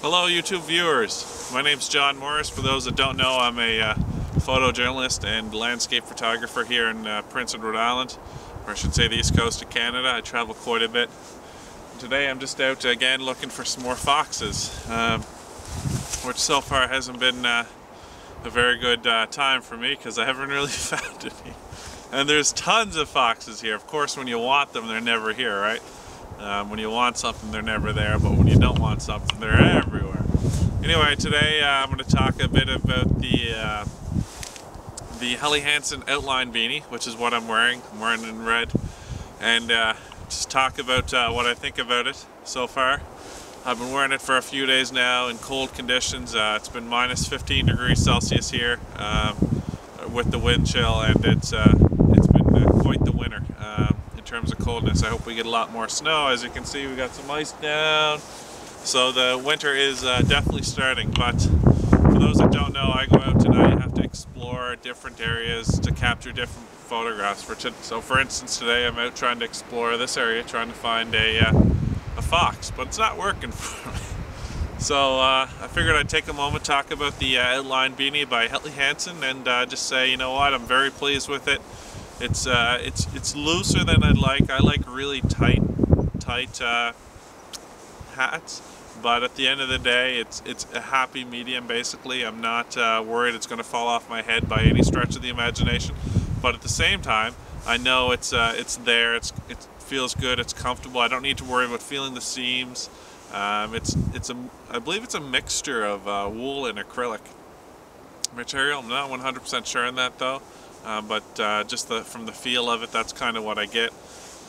Hello YouTube viewers, my name's John Morris. For those that don't know, I'm a uh, photojournalist and landscape photographer here in uh, Prince Edward Island, or I should say the east coast of Canada. I travel quite a bit. Today I'm just out again looking for some more foxes, um, which so far hasn't been uh, a very good uh, time for me because I haven't really found any. And there's tons of foxes here. Of course, when you want them, they're never here, right? Um, when you want something, they're never there, but when you don't want something, they're everywhere. Anyway, today uh, I'm going to talk a bit about the uh, the Helly Hansen outline beanie, which is what I'm wearing. I'm wearing it in red, and uh, just talk about uh, what I think about it so far. I've been wearing it for a few days now in cold conditions. Uh, it's been minus 15 degrees Celsius here um, with the wind chill, and it's uh, it's been quite the winter. Um, terms of coldness. I hope we get a lot more snow. As you can see, we got some ice down. So the winter is uh, definitely starting. But for those that don't know, I go out tonight. Have to explore different areas to capture different photographs. For so for instance, today I'm out trying to explore this area, trying to find a, uh, a fox, but it's not working for me. So uh, I figured I'd take a moment talk about the uh, outline beanie by Helly Hansen and uh, just say, you know what, I'm very pleased with it. It's uh, it's it's looser than I'd like. I like really tight tight uh, hats, but at the end of the day, it's it's a happy medium. Basically, I'm not uh, worried it's going to fall off my head by any stretch of the imagination. But at the same time, I know it's uh, it's there. It's it feels good. It's comfortable. I don't need to worry about feeling the seams. Um, it's it's a I believe it's a mixture of uh, wool and acrylic material. I'm not 100% sure on that though. Uh, but uh, just the, from the feel of it, that's kind of what I get.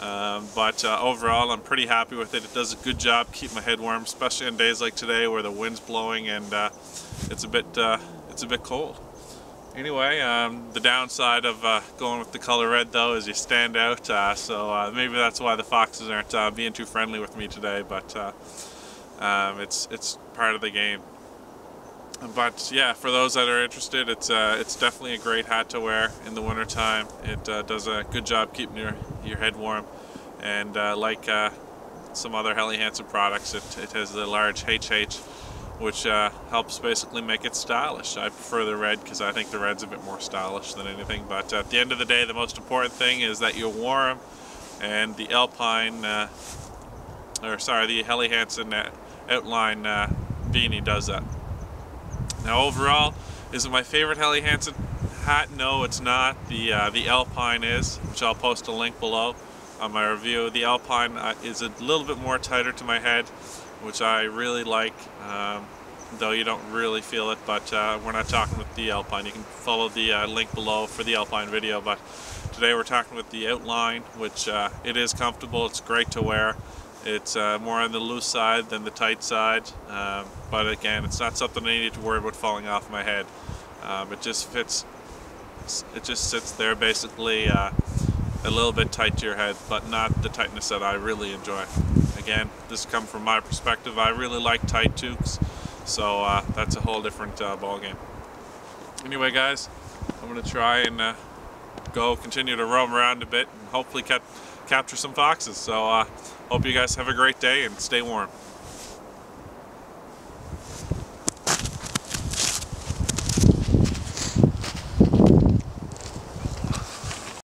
Um, but uh, overall, I'm pretty happy with it. It does a good job keep my head warm, especially on days like today where the wind's blowing and uh, it's a bit uh, it's a bit cold. Anyway, um, the downside of uh, going with the color red though is you stand out, so maybe that's why the foxes aren't being too friendly with me today. But um, it's it's part of the game but yeah, for those that are interested, it's uh, it's definitely a great hat to wear in the wintertime. It uh, does a good job keeping your, your head warm. And uh, like uh, some other Helly Hansen products, it, it has the large HH, which uh, helps basically make it stylish. I prefer the red because I think the red's a bit more stylish than anything. But at the end of the day, the most important thing is that you're warm. And the Alpine, uh, or sorry, the Helly Hansen outline beanie does that. Now overall, is it my favorite Helly Hansen hat? No, it's not. The, uh, the Alpine is, which I'll post a link below on my review. The Alpine uh, is a little bit more tighter to my head, which I really like, um, though you don't really feel it, but uh, we're not talking with the Alpine. You can follow the uh, link below for the Alpine video, but today we're talking with the Outline, which uh, it is comfortable, it's great to wear. It's uh, more on the loose side than the tight side, um, but again, it's not something I need to worry about falling off my head. Um, it just fits, it just sits there basically uh, a little bit tight to your head, but not the tightness that I really enjoy. Again, this comes from my perspective. I really like tight toques, so uh, that's a whole different uh, ballgame. Anyway, guys, I'm going to try and uh, go continue to roam around a bit and hopefully cap capture some foxes. So uh, hope you guys have a great day and stay warm.